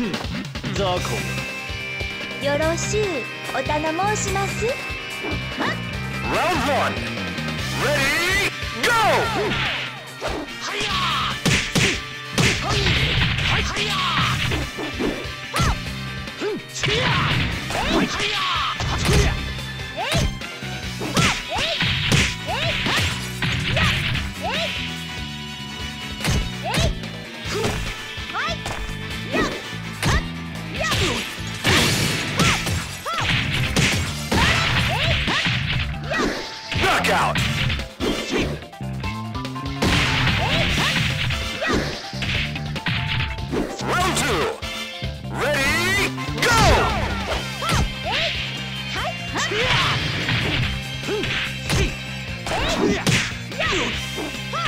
よろしゅうお頼申しますはっ1 Ha!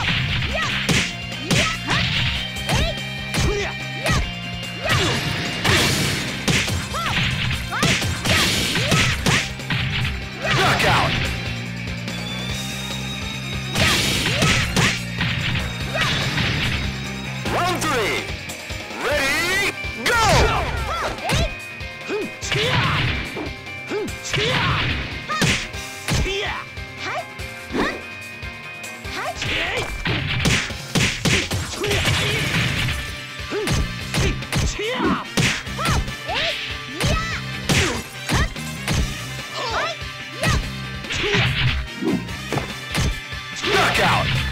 out.